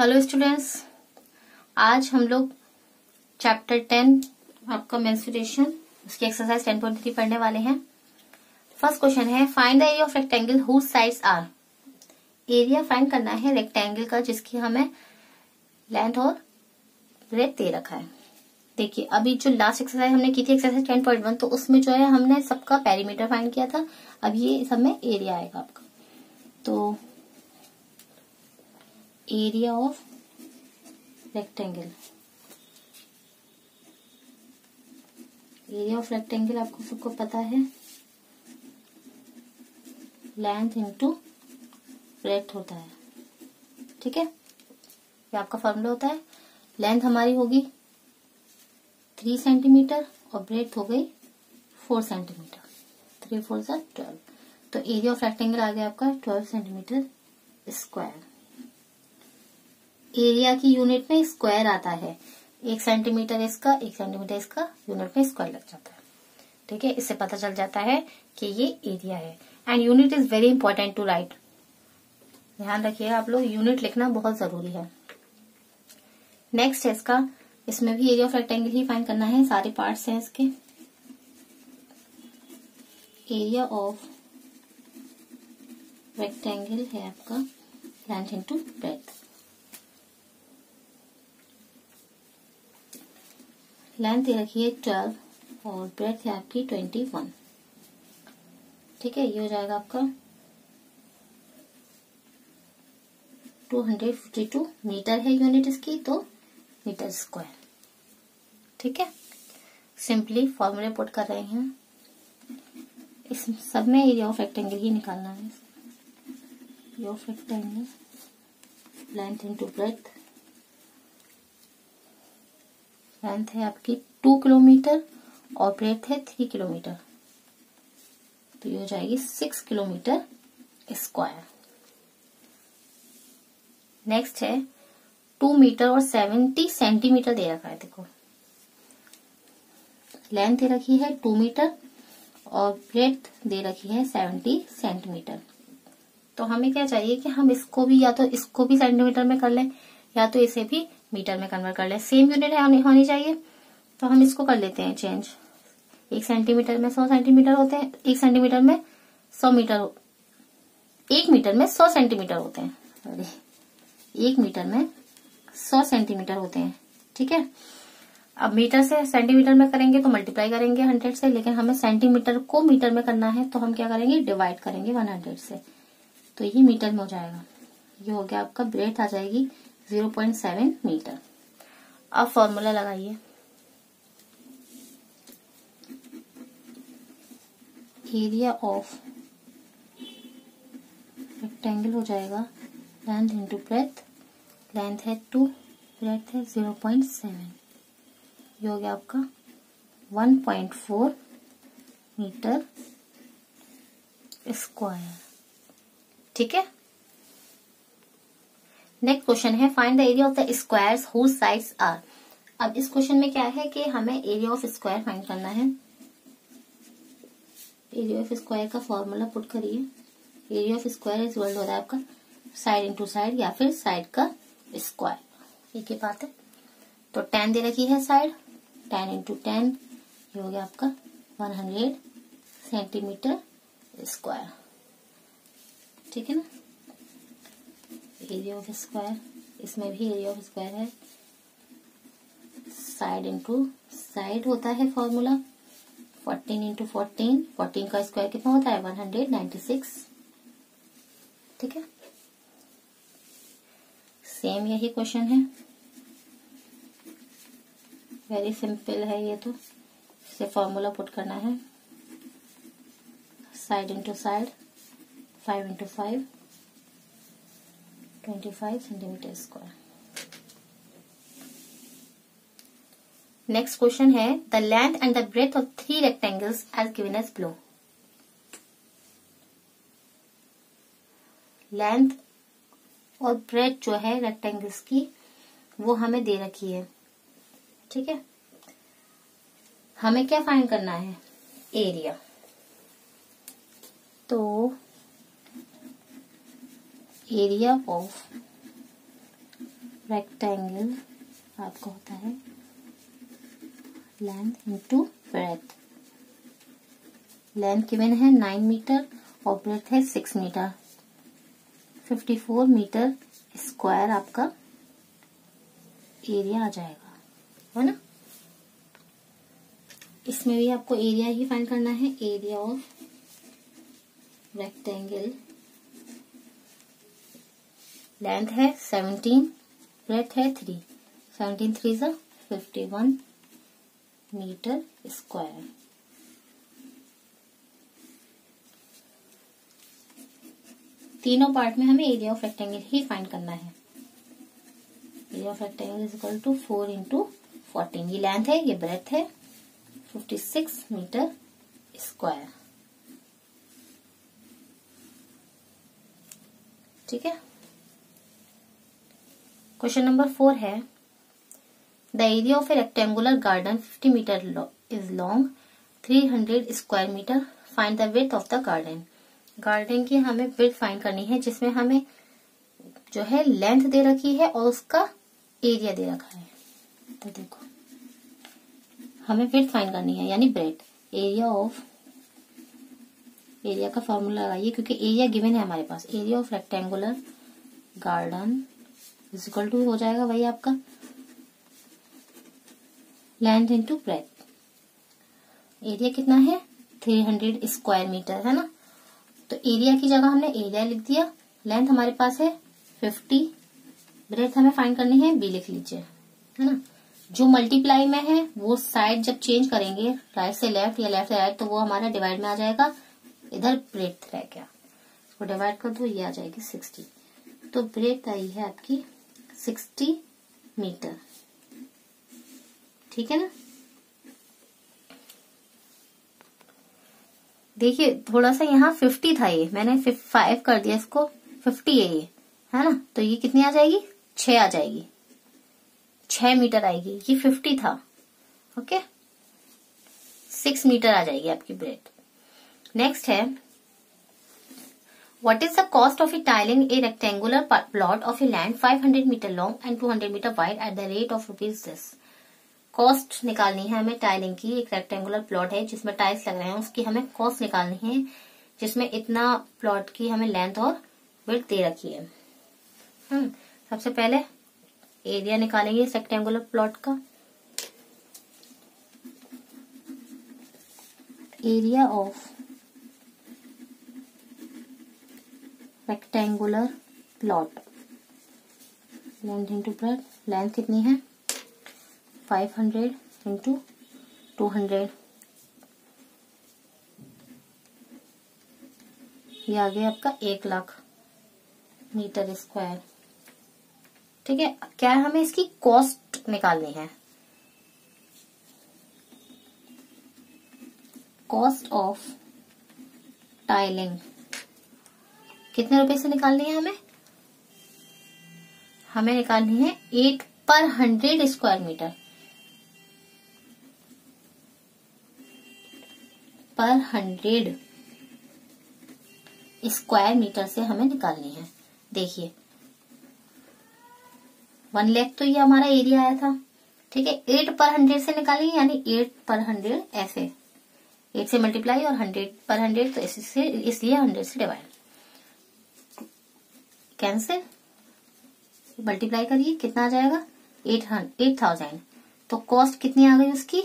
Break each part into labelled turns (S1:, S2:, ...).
S1: Hello students आज हम लोग चैप्टर टेन आपका मेंस्ट्रुएशन उसकी एक्सरसाइज टेन पॉइंट थ्री पढ़ने वाले हैं। फ़र्स्ट क्वेश्चन है find the area of rectangle whose sides are area find करना है रेक्टेंगल का, जिसकी हमें लेंथ और ब्रेथ दे रखा है। देखिए, अभी जो लास्ट एक्सरसाइज हमने की थी एक्सरसाइज टेन पॉइंट वन तो उसमें जो है हमने सबका पेरीमीटर फाइंड किया था। अब ये सब में एरिया आएगा आपका। तो area of rectangle area of rectangle आपको सबको पता है। लेंथ इंटू ब्रेथ होता है। ठीक है? ये आपका फॉर्मूला होता है। लेंथ हमारी होगी थ्री सेंटीमीटर और ब्रेथ हो गई फोर सेंटीमीटर थ्री फोर सा ट्वेल्व तो एरिया ऑफ़ रेक्टेंगल आ गया आपका ट्वेल्व सेंटीमीटर स्क्वायर एरिया की यूनिट में स्क्वायर आता है। एक सेंटीमीटर इसका, एक सेंटीमीटर इसका यूनिट में स्क्वायर लग जाता है। ठीक है? इससे पता चल जाता है कि ये एरिया है। And unit is very important to write ध्यान रखिएगा आप लोग यूनिट लिखना बहुत ज़रूरी है। नेक्स्ट है इसका। इसमें भी एरिया ऑफ़ रेक्टेंगल ही फाइन करना है। सारे पार्ट्स हैं इसके। एरिया ऑफ़ रेक्टेंगल है आपका। लेंथ इंटू ब्रेथ लेंथ ये रखी है ट्वेल्व और ब्रेथ है आपकी ट्वेंटी वन ठीक है, ये हो जाएगा आपका two hundred fifty two metre है यूनिट इसकी तो मीटर स्क्वायर ठीक है? सिंपली फॉर्मूले पुट कर रहे हैं। इस सब में एरिया ऑफ़ रेक्टेंगल ही निकालना है। Area of rectangle length into breadth length है आपकी टू किलोमीटर और ब्रेथ है थ्री किलोमीटर तो ये हो जाएगी सिक्स किलोमीटर स्क्वायर नेक्स्ट है टू मीटर और सेवेंटी सेंटीमीटर दे रखा है, देखो। लेंथ दे रखी है टू मीटर और ब्रेथ दे रखी है सेवेंटी सेंटीमीटर तो हमें क्या चाहिए कि हम इसको भी या तो इसको भी सेंटीमीटर में कर लें या तो इसे भी मीटर में कन्वर्ट कर ले। सेम यूनिट है, होनी चाहिए। तो हम इसको कर लेते हैं चेंज एक सेंटीमीटर में सौ सेंटीमीटर होते हैं, एक सेंटीमीटर में सौ मीटर एक मीटर में सौ सेंटीमीटर होते हैं। सॉरी एक मीटर में सौ सेंटीमीटर होते हैं, ठीक है? अब मीटर से सेंटीमीटर में करेंगे तो मल्टीप्लाई करेंगे हंड्रेड से, लेकिन हमें सेंटीमीटर को मीटर में करना है तो हम क्या करेंगे? डिवाइड करेंगे वन हंड्रेड से। तो ये मीटर में हो जाएगा। ये हो गया आपका ब्रेथ आ जाएगी। 0.7 मीटर। अब फॉर्मूला लगाइए। एरिया ऑफ़ रेक्टेंगल हो जाएगा। लेंथ इंटू ब्रेथ लेंथ है टू ब्रेथ है 0.7 ये हो गया आपका 1.4 मीटर स्क्वायर। ठीक है? नेक्स्ट क्वेश्चन है find the area of the squares whose sides are अब इस क्वेश्चन में क्या है कि हमें एरिया ऑफ़ स्क्वायर फाइंड करना है। एरिया ऑफ़ स्क्वायर का फॉर्मूला पुट करिए। Area of square is world हो रहा है आपका? साइड इंटू साइड या फिर साइड का स्क्वायर एक ही बात है। तो टेन दे रखी है साइड टेन इंटू टेन ये हो गया आपका वन हंड्रेड सेंटीमीटर स्क्वायर ठीक है ना? एरिया ऑफ़ स्क्वायर, इसमें भी एरिया ऑफ़ स्क्वायर है। साइड इंटू साइड होता है formula. Fourteen into fourteen fourteen का स्क्वायर कितना होता है? One hundred ninety six. ठीक है? सेम यही क्वेश्चन है। वेरी सिंपल है ये तो। इसे फॉर्मूला पुट करना है। Side into side, five into five. 25 centimetre square next question है the length and the breadth of three rectangles as given as below length और ब्रेथ जो है रेक्टेंगल्स की, वो हमें दे रखी है। ठीक है? हमें क्या फाइंड करना है? एरिया तो area ऑफ़ रेक्टेंगल आपका होता है length into breadth length given है? नाइन मीटर और ब्रेथ है six metre fifty four metre square आपका एरिया आ जाएगा, है ना? इसमें भी आपको एरिया ही फाइंड करना है एरिया ऑफ़ रेक्टेंगल लेंथ है सेवनटीन ब्रेथ है थ्री सेवनटीन थ्री सा फिफ्टी वन मीटर स्क्वायर तीनों पार्ट में हमें एरिया ऑफ़ रेक्टेंगल ही फाइंड करना है. Area of rectangle is equal to four into fourteen ये लेंथ है, ये ब्रेथ है फिफ्टी सिक्स मीटर स्क्वायर ठीक है? क्वेश्चन नंबर फोर है the area of a rectangular garden 50 metre is long 300 square metre find the width of the garden garden की हमें with find करनी है, जिसमें हमें जो है लेंथ दे रखी है और उसका एरिया दे रखा है। तो देखो, हमें विथ फाइंड करनी है, यानी ब्रेड एरिया ऑफ़ एरिया का फॉर्मूला लगाइए, क्योंकि एरिया गिवन है हमारे पास। Area of rectangular garden is equal to हो जाएगा वही आपका। लैंड इंटू ब्रेथ एरिया कितना है? थ्री हंड्रेड स्क्वायर मीटर है ना? तो एरिया की जगह हमने एरिया लिख दिया। लेंथ हमारे पास है फिफ्टी ब्रेथ हमें फाइंड करनी है बी लिख लीजिए, है ना? जो मल्टीप्लाई में है, वो साइड जब चेंज करेंगे राइट से लेफ़्ट या लेफ़्ट से राइट तो वो हमारा डिवाइड में आ जाएगा। इधर ब्रेथ रह गया। इसको डिवाइड कर दो, ये आ जाएगी सिक्सटी तो ब्रेथ आई है आपकी सिक्सटी मीटर। ठीक है ना? देखिए, थोड़ा सा यहाँ फिफ्टी था ये। मैंने फाइव कर दिया इसको। फिफ्टी है ये। है ना? तो ये कितनी आ जाएगी? छ आ जाएगी। छ मीटर आएगी। ये फिफ्टी था। ओके? सिक्स मीटर आ जाएगी आपकी ब्रेड नेक्स्ट है। What is the cost of tiling a rectangular plot of a land 500 meter long and 200 meter wide at the rate of rupees this? Cost निकालनी है हमें टाइलिंग की, एक रेक्टेंगुलर प्लॉट है जिसमें टाइल्स लग रहे हैं, उसकी हमें कॉस्ट निकालनी है, जिसमें इतना प्लॉट की हमें लेंथ और विड्थ दे रखी है। हम्म सबसे पहले एरिया निकालेंगे इस रेक्टेंगुलर प्लॉट का। Area of rectangular plot length into breadth length कितनी है? Five hundred into two hundred ये आ गया आपका एक लाख मीटर स्क्वायर ठीक है? क्या है हमें इसकी कॉस्ट निकालनी है? कॉस्ट ऑफ़ टाइलिंग कितने रुपए से निकालनी है हमें? हमें निकालनी है eight per hundred square metre. Per hundred square metre से हमें निकालनी है। देखिए। वन लेख तो ये हमारा एरिया आया था। ठीक है, एट पर हंड्रेड से निकालेंगे यानी एट पर हंड्रेड ऐसे। एट से मल्टीप्लाई और हंड्रेड पर हंड्रेड तो इसलिए हंड्रेड से डिवाइड। कैंसिल। मल्टीप्लाई करिए, कितना आ जाएगा? Eight eight thousand. तो कॉस्ट कितनी आ गई उसकी?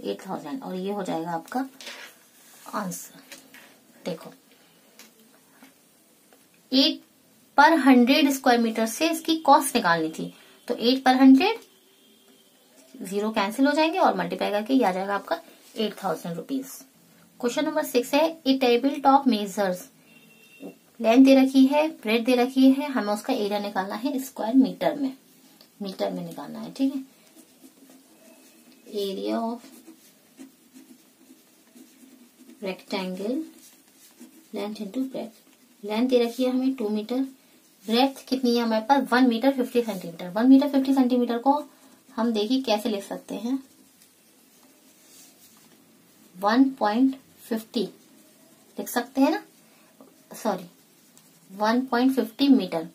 S1: Eight thousand. और ये हो जाएगा आपका आंसर। देखो। एट पर हंड्रेड स्क्वायर मीटर से इसकी कॉस्ट निकालनी थी। तो एट पर हंड्रेड, ज़ीरो कैंसिल हो जाएँगे और मल्टीप्लाई करके ये आ जाएगा आपका eight thousand rupees question number six है, a table top measures. Length दे रखी है, ब्रेड दे रखी है, हमें उसका एरिया निकालना है स्क्वायर मीटर में। मीटर में निकालना है, ठीक है? Area of rectangle length into breadth length दे रखी है हमें टू मीटर ब्रेथ कितनी है हमारे पास? One metre fifty centimetre one metre fifty centimetre को हम देखिए कैसे लिख सकते हैं। वन पॉइंट फिफ्टी लिख सकते हैं ना? Sorry one point fifty metre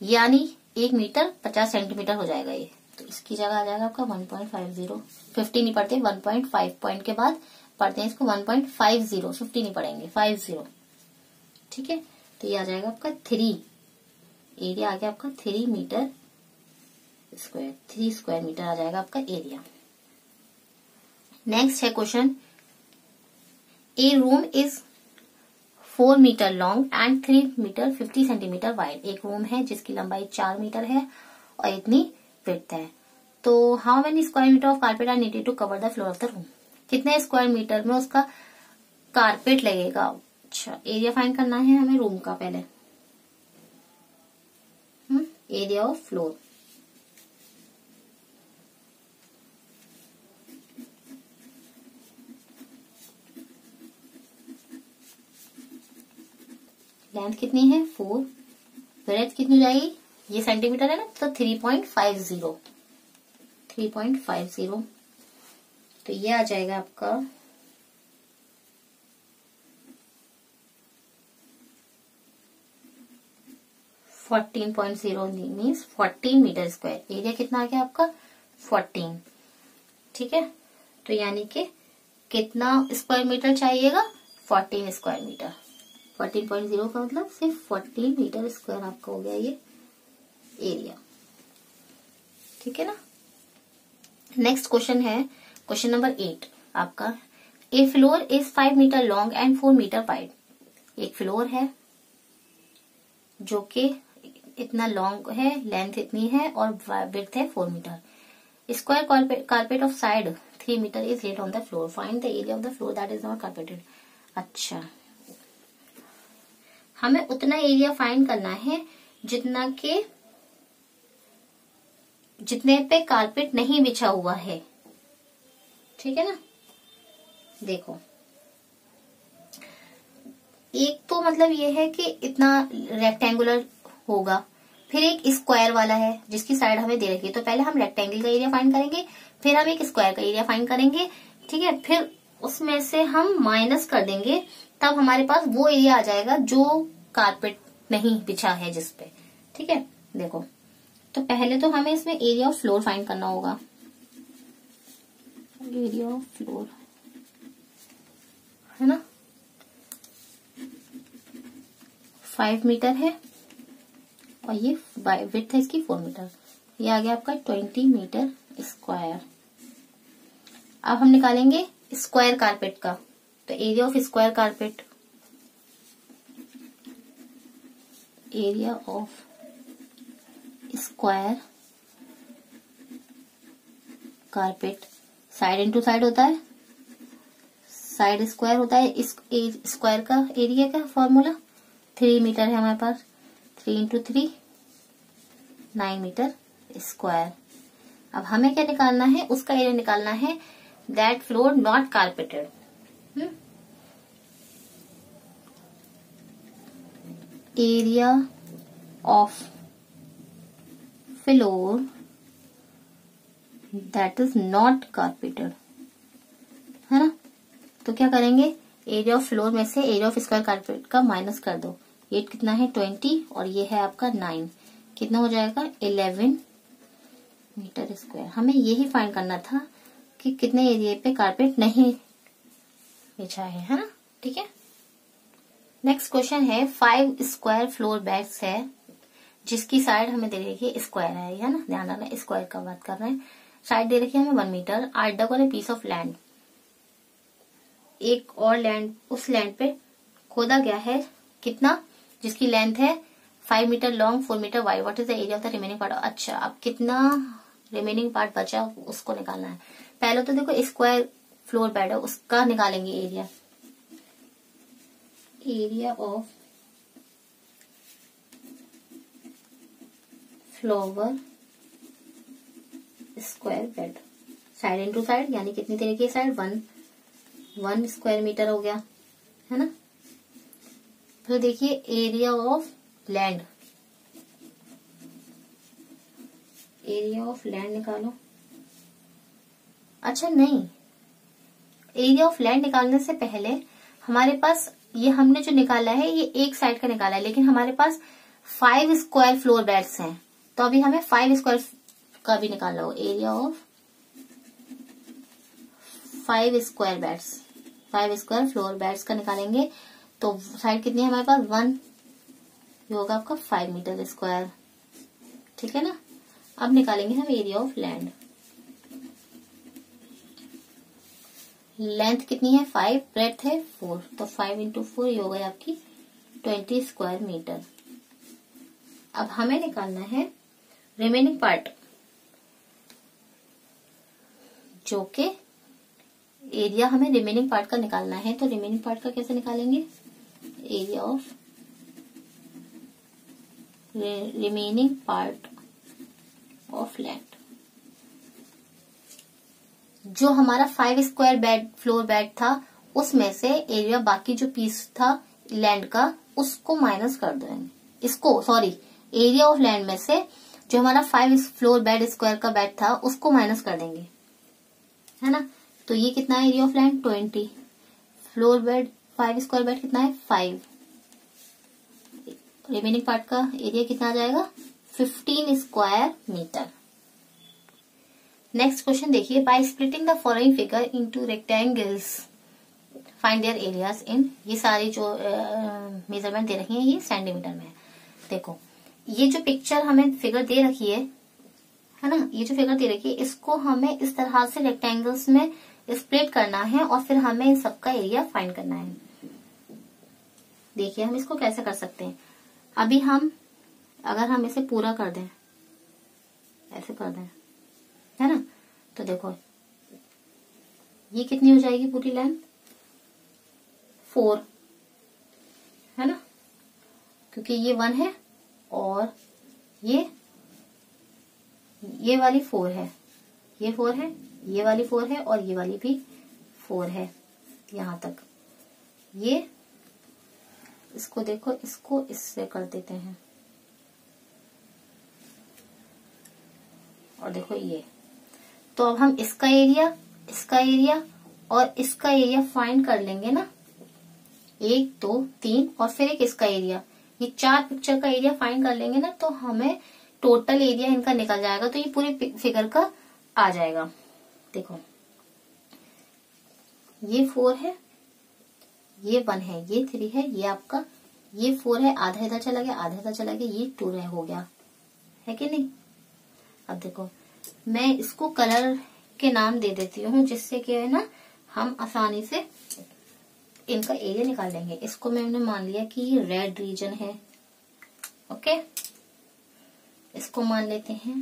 S1: यानी एक मीटर पचास सेंटीमीटर हो जाएगा ये। तो इसकी जगह आ जाएगा आपका one point five zero fifty नहीं पढ़ते वन पॉइंट फाइव पॉइंट के बाद पढ़ते हैं इसको one point five zero fifty नहीं पढ़ेंगे फाइव ज़ीरो ठीक है? तो ये आ जाएगा आपका थ्री एरिया आ गया आपका three metre square three square metre आ जाएगा आपका एरिया नेक्स्ट है question a room is four metre long and three metre fifty centimetre wide. एक रूम है जिसकी लंबाई चार मीटर है और इतनी विड्थ है। तो how many square metre of carpet are needed to cover the floor of the room कितने स्क्वायर मीटर में उसका कारपेट लगेगा? अच्छा एरिया फाइंड करना है हमें रूम का पहले। एरिया ऑफ़ फ्लोर लेंथ कितनी है? फोर। ब्रेथ कितनी हो जाएगी? ये सेंटीमीटर है ना तो three point five zero three point five zero तो ये आ जाएगा आपका। Fourteen point zero means fourteen metre square area कितना आ गया आपका? फोर्टीन ठीक है? तो यानी कि कितना स्क्वायर मीटर चाहिएगा? Fourteen square metre fourteen point zero का मतलब सिर्फ़ फोर्टीन मीटर स्क्वायर आपका हो गया ये एरिया। ठीक है ना? नेक्स्ट क्वेश्चन है क्वेश्चन नंबर एट आपका। A floor is five metre long and four metre wide एक फ्लोर है जो कि इतना लॉन्ग है लेंथ इतनी है और विर्थ है four metre square carpet of side three metre is laid on the floor find the area of the floor that is not carpeted अच्छा। हमें उतना एरिया फाइंड करना है जितना के जितने पे कारपेट नहीं बिछा हुआ है। ठीक है ना? देखो। एक तो मतलब ये है कि इतना रेक्टेंगुलर होगा। फिर एक स्क्वायर वाला है जिसकी साइड हमें दे रखी है। तो पहले हम रेक्टेंगल का एरिया फाइंड करेंगे, फिर हम एक स्क्वायर का एरिया फाइंड करेंगे। ठीक है? फिर उसमें से हम माइनस कर देंगे। तब हमारे पास वो एरिया आ जाएगा जो कारपेट नहीं बिछा है जिसपे ठीक है? देखो। तो पहले तो हमें इसमें एरिया ऑफ़ फ्लोर फाइंड करना होगा। एरिया ऑफ़ फ्लोर है ना? फाइव मीटर है। और ये विथ है इसकी फोर मीटर ये आ गया आपका ट्वेंटी मीटर स्क्वायर अब हम निकालेंगे स्क्वायर कारपेट का। तो area of square carpet area of square carpet side into side होता है? साइड स्क्वायर होता है इस स्क्वायर का एरिया का फॉर्मूला थ्री मीटर है हमारे पास. Three into three nine metre square अब हमें क्या निकालना है? उसका एरिया निकालना है that floor not carpeted area of floor that is not carpeted है ना? तो क्या करेंगे? एरिया ऑफ़ फ्लोर में से एरिया ऑफ़ स्क्वायर कारपेट का माइनस कर दो। ये कितना है? ट्वेंटी और ये है आपका नाइन कितना हो जाएगा? इलेवन मीटर स्क्वायर हमें यही फाइंड करना था कि कितने एरिया पे कारपेट नहीं बिछा है है ना? ठीक है? नेक्स्ट क्वेश्चन है फाइव स्क्वायर फ्लोर बैग्स है, जिसकी साइड हमें दे रखी है स्क्वायर है है ना? ध्यान रखना स्क्वायर का बात कर रहे हैं। साइड दे रखी है हमें वन मीटर आठ डबल है पीस ऑफ़ लैंड एक और लैंड उस लैंड पे खोदा गया है, कितना? जिसकी लेंथ है five metre long four metre wide what is the area of the remaining part अच्छा अब कितना रिमेनिंग पार्ट बचा, उसको निकालना है। पहले तो देखो स्क्वायर फ्लोर बेड है, उसका निकालेंगे area area of flower square bed side into side यानी कितनी तरह की side one one square metre हो गया, है ना? फिर देखिए area of land area of land निकालो। अच्छा नहीं। एरिया ऑफ़ लैंड निकालने से पहले हमारे पास ये हमने जो निकाला है, ये एक साइड का निकाला है, लेकिन हमारे पास फाइव स्क्वायर फ्लोर बेड्स हैं। तो अभी हमें फाइव स्क्वायर का भी निकालना हो area of five square beds five square floor beds का निकालेंगे। तो साइड कितनी है हमारे पास? वन ये होगा आपका फाइव मीटर स्क्वायर ठीक है ना? अब निकालेंगे हम एरिया ऑफ़ लैंड लेंथ कितनी है? फाइव ब्रेथ है? फोर तो फाइव इंटू फोर ये हो गई आपकी ट्वेंटी स्क्वायर मीटर अब हमें निकालना है रिमेनिंग पार्ट जो के एरिया हमें रिमेनिंग पार्ट का निकालना है। तो रिमेनिंग पार्ट का कैसे निकालेंगे? Area of remaining part of land जो हमारा five square bed floor bed था, उसमें से एरिया बाकी जो पीस था लैंड का, उसको माइनस कर देंगे। इसको सॉरी एरिया ऑफ़ लैंड में से जो हमारा फाइव फ्लोर बेड स्क्वायर का बेड था, उसको माइनस कर देंगे। है ना? तो ये कितना area of land twenty floor bed five square bed कितना है? फाइव रिमेनिंग पार्ट का एरिया कितना आ जाएगा? Fifteen square metre next question देखिए by splitting the following figure into rectangles find their areas इन ये सारी जो मेज़रमेंट दे रखी है, ये सेंटीमीटर में देखो, ये जो पिक्चर हमें फिगर दे रखी है है ना, ये जो फिगर दे रखी है, इसको हमें इस तरह से रेक्टेंगल्स में स्प्लिट करना है और फिर हमें सबका एरिया फाइंड करना है। देखिए, हम इसको कैसे कर सकते हैं? अभी हम, अगर हम इसे पूरा कर दें, ऐसे कर दें। है ना? तो देखो, ये कितनी हो जाएगी पूरी लेंथ फोर है ना? क्योंकि ये वन है और ये ये वाली फोर है। ये फोर है, ये वाली फोर है और ये वाली भी फोर है, यहाँ तक। ये, इसको देखो, इसको इससे कर देते हैं। और देखो ये। तो अब हम इसका एरिया इसका एरिया और इसका एरिया फाइंड कर लेंगे ना। एक, दो, तीन और फिर एक इसका एरिया ये चार पिक्चर का एरिया फाइंड कर लेंगे ना तो हमें टोटल एरिया इनका निकल जाएगा तो ये पूरे फिगर का आ जाएगा। देखो। ये फोर है, ये वन है, ये थ्री है, ये आपका, ये फोर है, आधा इधर चला गया, आधा इधर चला गया, ये टू रह हो गया। है कि नहीं? अब देखो। मैं इसको कलर के नाम दे देती हूँ, जिससे क्या है ना, हम आसानी से इनका एरिया निकाल लेंगे। इसको मैंने मान लिया कि ये रेड रीजन है ओके इसको मान लेते हैं,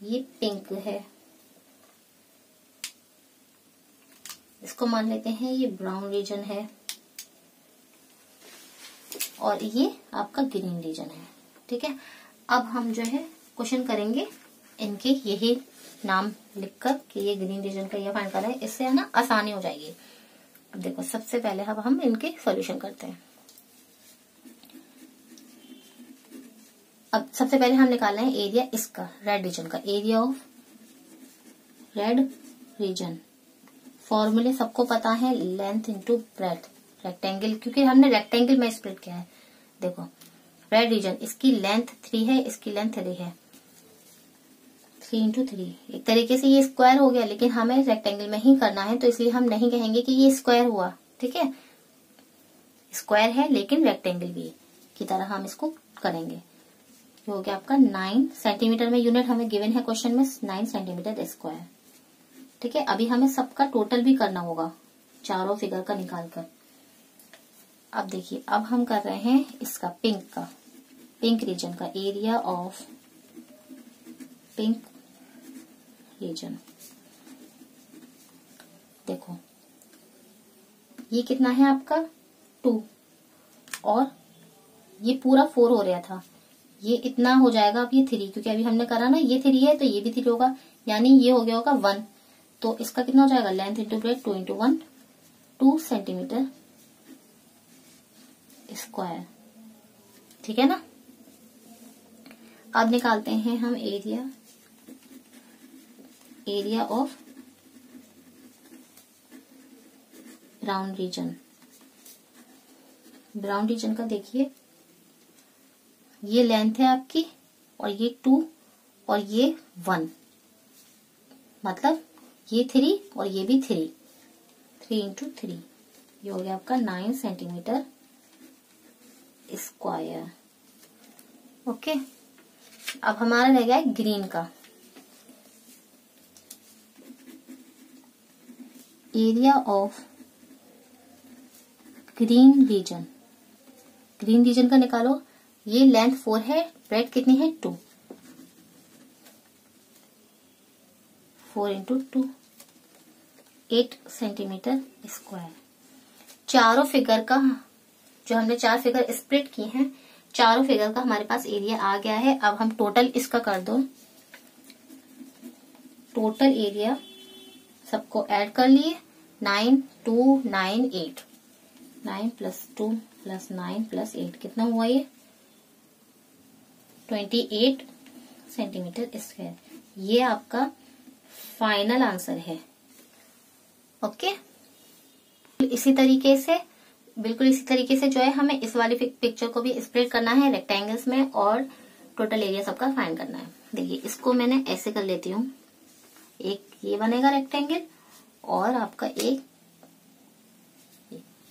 S1: ये पिंक है। इसको मान लेते हैं, ये ब्राउन रीजन है। और ये आपका ग्रीन रीजन है, ठीक है? अब हम जो है क्वेश्चन करेंगे इनके यही नाम लिखकर कि ये ग्रीन रीजन का ये फाइंड कर रहे हैं, इससे, है ना, आसानी हो जाएगी। अब देखो, सबसे पहले अब हम इनके सॉल्यूशन करते हैं। अब सबसे पहले हम निकालना है एरिया इसका रेड रीजन का। एरिया ऑफ़ रेड रीजन फॉर्मूले सबको पता है लेंथ इंटू ब्रेथ रेक्टेंगल क्योंकि हमने रेक्टेंगल में स्प्लिट किया है। देखो रेड रीजन इसकी लेंथ थ्री है, इसकी लेंथ थ्री है। थ्री इंटू थ्री एक तरीके से ये स्क्वायर हो गया, लेकिन हमें रेक्टेंगल में ही करना है तो इसलिए हम नहीं कहेंगे कि ये स्क्वायर हुआ, ठीक है? स्क्वायर है, लेकिन रेक्टेंगल भी की तरह हम इसको करेंगे। हो गया आपका नाइन सेंटीमीटर में यूनिट हमें गिवन है क्वेश्चन में नाइन सेंटीमीटर स्क्वायर ठीक है? अभी हमें सबका टोटल भी करना होगा, चारों फिगर का निकाल कर अब देखिए, अब हम कर रहे हैं इसका पिंक का पिंक रीजन का एरिया ऑफ़ पिंक रीजन देखो, ये कितना है आपका? टू और ये पूरा फोर हो रहा था। ये इतना हो जाएगा अब ये थ्री क्योंकि अभी हमने करा ना, ये थ्री है तो ये भी थ्री होगा। यानी ये हो गया होगा वन तो इसका कितना हो जाएगा? Length into breadth two into one two centimetre square ठीक है ना? अब निकालते हैं हम area area of brown region brown region का देखिए। ये लेंथ है आपकी और ये टू और ये वन मतलब ये थ्री और ये भी थ्री थ्री इंटू थ्री ये हो गया आपका नाइन सेंटीमीटर स्क्वायर ओके अब हमारा रह गया ग्रीन का। Area of green region green region का निकालो। ये लेंथ फोर है ब्रेड कितनी है? Two four into two eight centimetre square चारों फिगर का, जो हमने चार फिगर स्प्लिट किए हैं, चारों फिगर का हमारे पास एरिया आ गया है। अब हम टोटल इसका कर दो। टोटल एरिया सबको ऐड कर लिए। Nine two nine eight. Nine plus two plus nine plus eight कितना हुआ ये? ट्वेंटी एट सेंटीमीटर स्क्वायर ये आपका फाइनल आंसर है। ओके इसी तरीके से, बिल्कुल इसी तरीके से जो है, हमें इस वाली पिक्चर को भी स्प्रेड करना है रेक्टेंगल्स में और टोटल एरिया सबका फाइंड करना है। देखिए, इसको मैंने ऐसे कर लेती हूँ। एक ये बनेगा रेक्टेंगल और आपका एक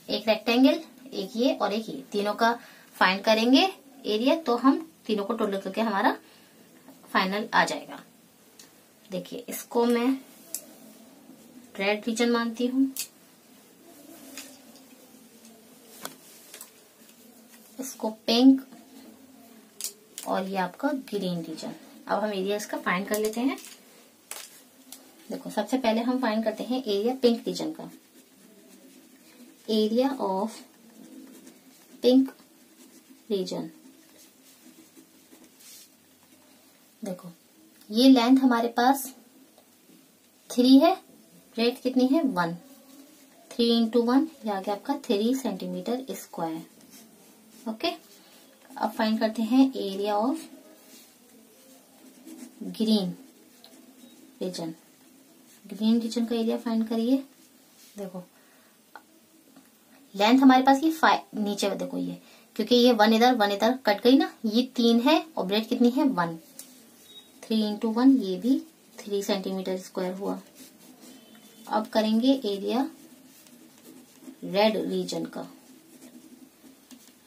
S1: एक रेक्टेंगल एक ये और एक ये। तीनों का फाइंड करेंगे एरिया तो हम तीनों को टोटल करके हमारा फाइनल आ जाएगा। देखिए, इसको मैं रेड रीजन मानती हूँ। इसको पिंक और ये आपका ग्रीन रीजन अब हम एरिया इसका फाइंड कर लेते हैं। देखो, सबसे पहले हम फाइंड करते हैं एरिया पिंक रीजन का। एरिया ऑफ़ पिंक रीजन देखो, ये लेंथ हमारे पास थ्री है रेट कितनी है? वन थ्री इंटू वन ये आ गया आपका थ्री सेंटीमीटर स्क्वायर ओके अब फाइंड करते हैं area of green region green region का एरिया फाइंड करिए देखो लेंथ हमारे पास ये फाइव नीचे देखो ये, क्योंकि ये वन इधर वन इधर कट गई ना, ये तीन है और ब्रेड कितनी है? वन थ्री इंटू वन ये भी थ्री सेंटीमीटर स्क्वायर हुआ। अब करेंगे एरिया रेड रीजन का।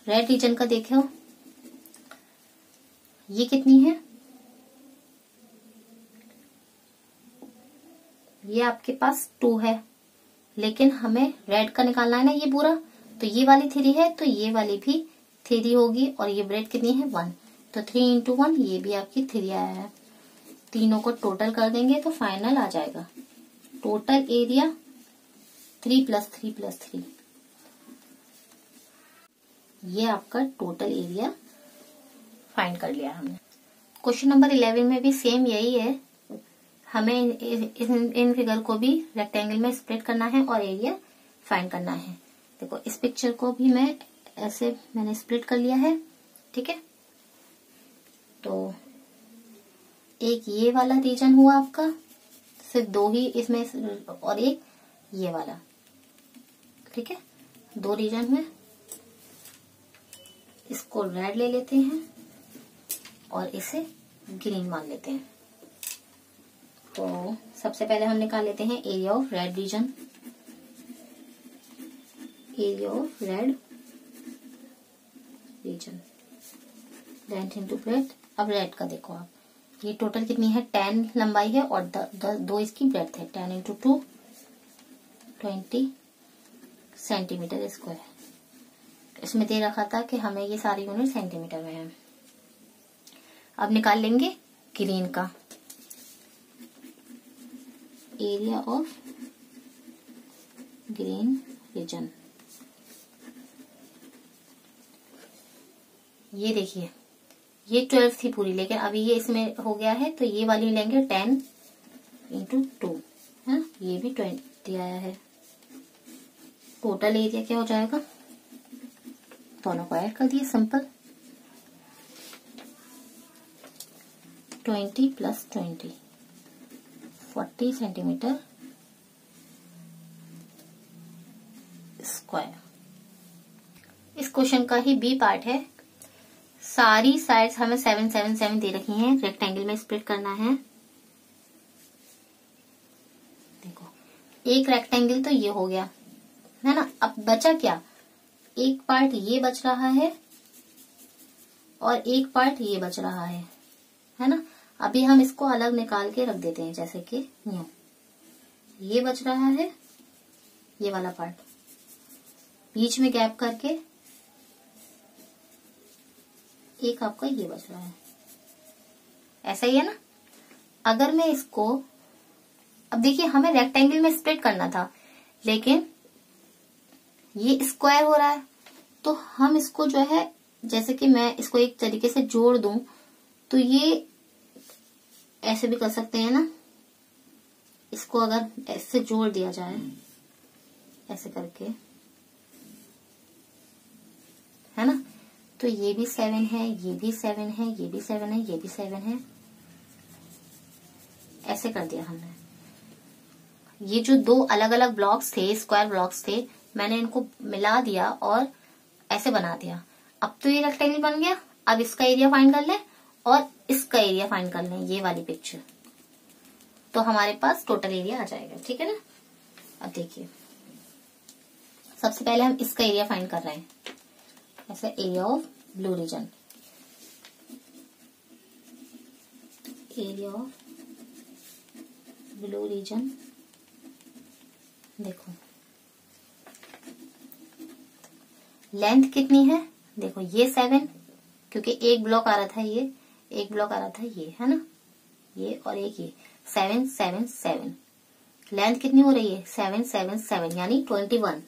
S1: रेड रीजन का देखो ये कितनी है? ये आपके पास टू है। लेकिन हमें रेड का निकालना है ना ये पूरा? तो ये वाली थ्री है तो ये वाली भी थ्री होगी और ये ब्रेड कितनी है? वन तो थ्री इंटू वन ये भी आपकी थ्री आया है। तीनों को टोटल कर देंगे तो फाइनल आ जाएगा। Total area three plus three plus three ये आपका टोटल एरिया फाइंड कर लिया हमने। क्वेश्चन नंबर इलेवन में भी सेम यही है। हमें इन, इन इन फिगर को भी रेक्टेंगल में स्प्रेड करना है और एरिया फाइंड करना है। देखो इस पिक्चर को भी मैं ऐसे मैंने स्प्लिट कर लिया है ठीक है? तो एक ये वाला रीजन हुआ आपका सिर्फ़ दो ही इसमें और एक ये वाला ठीक है? दो रीजन में। इसको रेड ले लेते हैं और इसे ग्रीन मान लेते हैं। तो सबसे पहले हम निकाल लेते हैं area of red region area of red region length into breadth अब रेड का देखो आप। ये टोटल कितनी है? टेन लंबाई है और द, द, दो इसकी ब्रेथ है। Ten into two twenty centimetre square इसमें दे रखा था कि हमें ये सारी यूनिट सेंटीमीटर में है। अब निकाल लेंगे ग्रीन का। एरिया ऑफ़ ग्रीन रीजन ये देखिए, ये ट्वेल्व थी पूरी, लेकिन अभी ये इसमें हो गया है तो ये वाली लेंगे टेन इंटू टू है? ये भी ट्वेंटी आया है। टोटल एरिया क्या हो जाएगा? दोनों को ऐड कर दिए simple twenty plus twenty forty centimetre square इस क्वेश्चन का ही बी पार्ट है। सारी साइड्स हमें सेवन सेवन सेवन दे रखी हैं। रेक्टेंगल में स्प्लिट करना है। देखो, एक रेक्टेंगल तो ये हो गया, है ना? अब बचा क्या? एक पार्ट ये बच रहा है और एक पार्ट ये बच रहा है है ना? अभी हम इसको अलग निकाल के रख देते हैं, जैसे कि यूँ ये बच रहा है, ये वाला पार्ट बीच में गैप करके एक आपका ये बच रहा है। ऐसा ही है ना? अगर मैं इसको, अब देखिए, हमें रेक्टेंगल में स्प्लिट करना था, लेकिन ये स्क्वायर हो रहा है तो हम इसको जो है, जैसे कि मैं इसको एक तरीके से जोड़ दूँ तो ये ऐसे भी कर सकते हैं ना? इसको अगर ऐसे जोड़ दिया जाए, ऐसे करके, है ना? तो ये भी सेवन है, ये भी सेवन है, ये भी सेवन है, ये भी सेवन है। ऐसे कर दिया हमने। ये जो दो अलग अलग ब्लॉक्स थे स्क्वायर ब्लॉक्स थे, मैंने इनको मिला दिया और ऐसे बना दिया। अब तो ये रेक्टेंगल बन गया, अब इसका एरिया फाइंड कर लें और इसका एरिया फाइंड कर लें, ये वाली पिक्चर तो हमारे पास टोटल एरिया आ जाएगा, ठीक है ना? अब देखिए। सबसे पहले हम इसका एरिया फाइंड कर रहे हैं। ऐसा area of blue region area of blue region देखो। लेंथ कितनी है? देखो, ये सेवन क्योंकि एक ब्लॉक आ रहा था ये। एक ब्लॉक आ रहा था ये, है ना? ये और एक ये। सेवन सेवन सेवन लेंथ कितनी हो रही है? सेवन सेवन सेवन यानी ट्वेंटी वन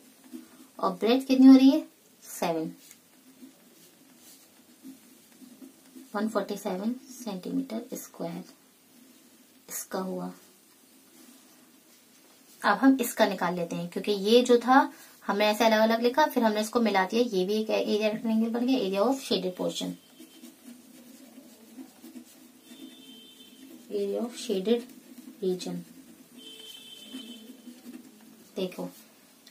S1: और ब्रेथ कितनी हो रही है? Seven one forty seven centimetre square इसका हुआ। अब हम इसका निकाल लेते हैं, क्योंकि ये जो था, हमने ऐसे अलग अलग लिखा, फिर हमने इसको मिला दिया। ये भी एक एरिया रेक्टेंगल बन गया area of shaded portion area of shaded region देखो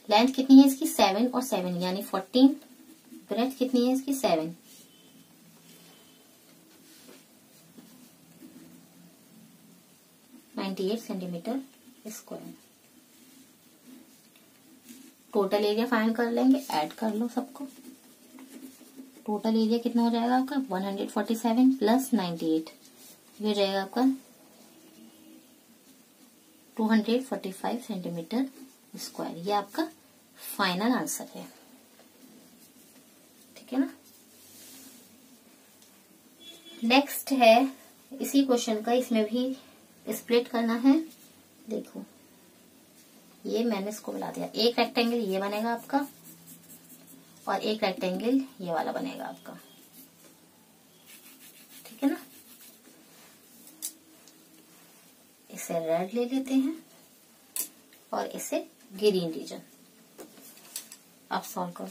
S1: लेंथ कितनी है इसकी? सेवन और सेवन यानी फोर्टीन ब्रेथ कितनी है इसकी? Seven ninety eight centimetre square total area find कर लेंगे ऐड कर लो सबको. टोटल एरिया कितना हो जाएगा आपका? 147 प्लस 98 ये जाएगा आपका 245 सेंटीमीटर स्क्वायर ये आपका फाइनल आंसर है। ठीक है ना? नेक्स्ट है, इसी क्वेश्चन का इसमें भी स्प्लिट करना है। देखो, ये मैंने इसको मिला दिया। एक रेक्टेंगल ये बनेगा आपका, और एक रेक्टेंगल ये वाला बनेगा आपका। ठीक है ना? इसे रेड ले लेते हैं और इसे ग्रीन रीजन आप सॉल्व करो।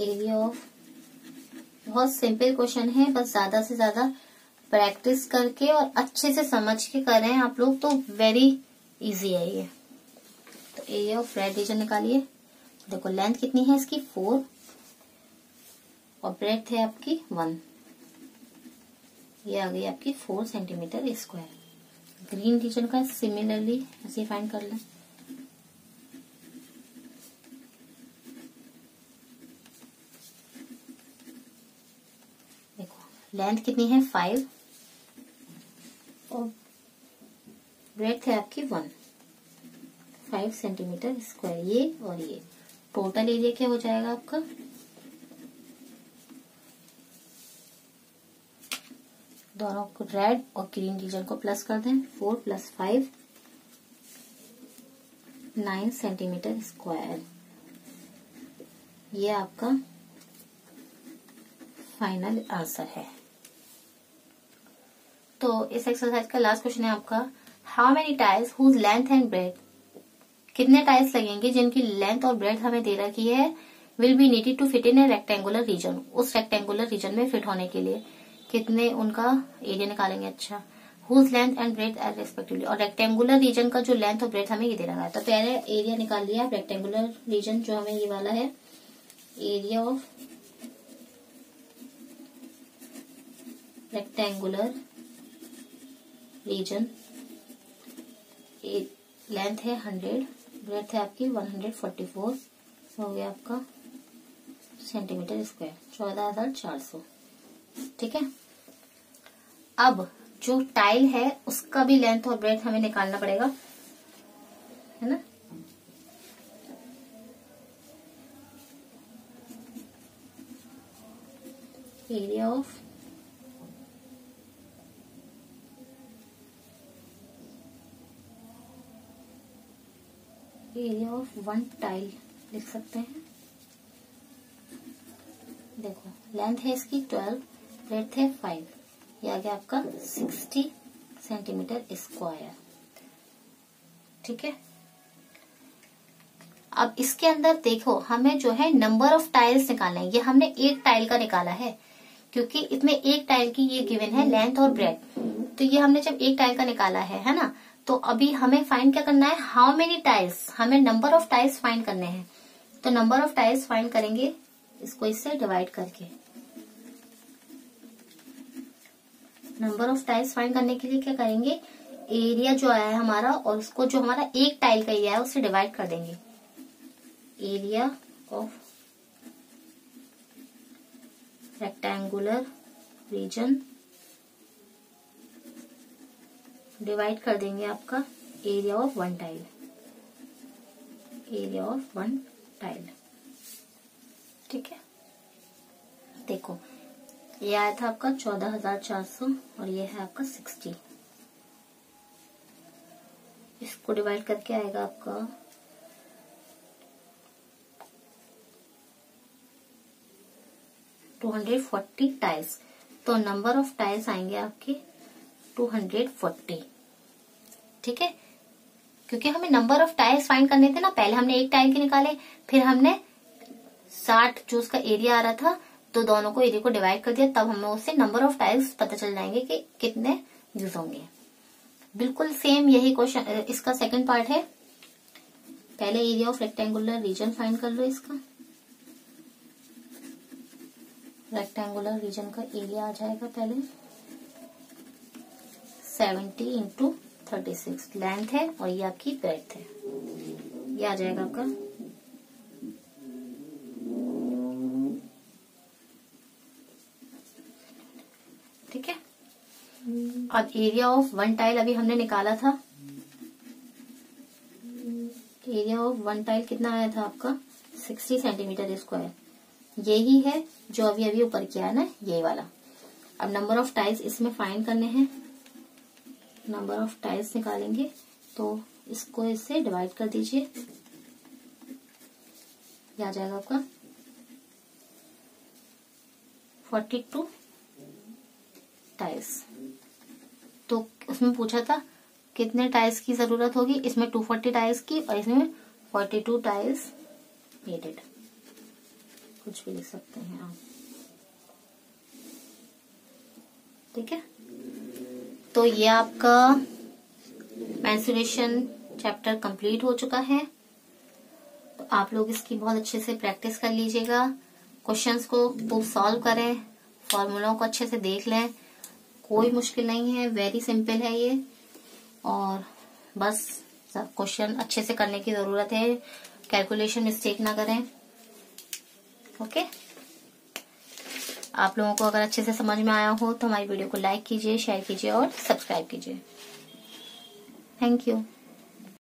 S1: एरिया ऑफ़ बहुत सिंपल क्वेश्चन है, बस ज़्यादा से ज़्यादा प्रैक्टिस करके और अच्छे से समझ के करें आप लोग तो वेरी इजी है ये। तो एरिया ऑफ़ रेड रीजन निकालिए। देखो लेंथ कितनी है इसकी? फोर और ब्रेथ है आपकी वन ये आ गई आपकी four centimetre square green region का सिमिलरली ऐसे फाइंड कर लें। देखो लेंथ कितनी है? फाइव और ब्रेथ है आपकी वन फाइव सेंटीमीटर स्क्वायर ये और ये। टोटल एरिया क्या हो जाएगा आपका? दोनों को रेड और ग्रीन रीजन को प्लस कर दें। Four plus five nine centimetre square ये आपका फाइनल आंसर है। तो इस एक्सरसाइज का लास्ट क्वेश्चन है आपका how many tiles whose length and breadth कितने टाइल्स लगेंगे जिनकी लेंथ और ब्रेड हमें दे रखी है will be needed to fit in a rectangular region उस रेक्टेंगुलर रीजन में फिट होने के लिए। कितने उनका एरिया निकालेंगे अच्छा। Whose length and breadth as respectively और रेक्टेंगुलर रीजन का जो लेंथ और ब्रेथ हमें ये दे रखा है। तो पहले एरिया निकाल लिया रेक्टेंगुलर रीजन जो हमें ये वाला है। Area of rectangular region length है हंड्रेड ब्रेथ है आपकी वन हंड्रेड फोर्टी फोर हो गया आपका सेंटीमीटर स्क्वायर चौदह हज़ार चार सौ। ठीक है? अब जो टाइल है, उसका भी लेंथ और ब्रेथ हमें निकालना पड़ेगा। है ना? Area of area of one tile लिख सकते हैं? देखो लेंथ है इसकी ट्वेल्व ब्रेथ है फाइव ये आ गया आपका सिक्सटी सेंटीमीटर स्क्वायर ठीक है? अब इसके अंदर देखो, हमें जो है नंबर ऑफ़ टाइल्स निकालना है। ये हमने एक टाइल का निकाला है, क्योंकि इसमें एक टाइल की ये गिवन है लेंथ और ब्रेथ तो ये हमने जब एक टाइल का निकाला है है ना? तो अभी हमें फाइंड क्या करना है? हाउ मेनी टाइल्स हमें नंबर ऑफ़ टाइल्स फाइंड करने हैं। तो नंबर ऑफ़ टाइल्स फाइंड करेंगे इसको इससे डिवाइड करके। नंबर ऑफ़ टाइल्स फाइंड करने के लिए क्या करेंगे? एरिया जो आया है हमारा और उसको जो हमारा एक टाइल का एरिया है उससे डिवाइड कर देंगे। Area of rectangular region divide कर देंगे आपका। Area of one tile area of one tile ठीक है? देखो ये आया था आपका चौदह हज़ार चार सौ और ये है आपका सिक्सटी। इसको डिवाइड करके आएगा आपका टू हंड्रेड फोर्टी टाइल्स तो नंबर ऑफ़ टाइल्स आएँगे आपके टू हंड्रेड फोर्टी ठीक है? क्योंकि हमें नंबर ऑफ़ टाइल्स फाइंड करने थे ना, पहले हमने एक टाइल के निकाले, फिर हमने साठ जो उसका एरिया आ रहा था तो दोनों को एरिया को डिवाइड कर दिया, तब हमें उससे नंबर ऑफ़ टाइल्स पता चल जाएँगे कि कितने यूज़ होंगे। बिल्कुल सेम यही क्वेश्चन इसका सेकंड पार्ट है। पहले area of rectangular region find कर लो इसका। रेक्टेंगुलर रीजन का एरिया आ जाएगा पहले। Seventy into thirty six length है और ये आपकी ब्रेथ है। ये आ जाएगा आपका ठीक है अब एरिया ऑफ़ वन टाइल अभी हमने निकाला था। एरिया ऑफ़ वन टाइल कितना आया था आपका? सिक्सटी सेंटीमीटर स्क्वायर यही है जो अभी अभी ऊपर किया है ना ये वाला। अब नंबर ऑफ़ टाइल्स इसमें फाइंड करने हैं। नंबर ऑफ़ टाइल्स निकालेंगे तो इसको इससे डिवाइड कर दीजिए। आ जाएगा आपका। फोर्टी टू टाइल्स तो उसमें पूछा था, कितने टाइल्स की ज़रूरत होगी? इसमें टू फोर्टी टाइल्स की और इसमें फोर्टी टू टाइल्स नीडेड कुछ भी लिख सकते हैं आप। ठीक है? तो ये आपका मैंसुरेशन चैप्टर कंप्लीट हो चुका है। तो आप लोग इसकी बहुत अच्छे से प्रैक्टिस कर लीजिएगा। क्वेश्चंस को खूब सॉल्व करें फॉर्मूलों को अच्छे से देख लें। कोई मुश्किल नहीं है वेरी सिंपल है ये। और बस सब क्वेश्चन अच्छे से करने की ज़रूरत है। कैलकुलेशन मिस्टेक ना करें। ओके आप लोगों को अगर अच्छे से समझ में आया हो तो हमारी वीडियो को लाइक कीजिए शेयर कीजिए और सब्सक्राइब कीजिए। Thank you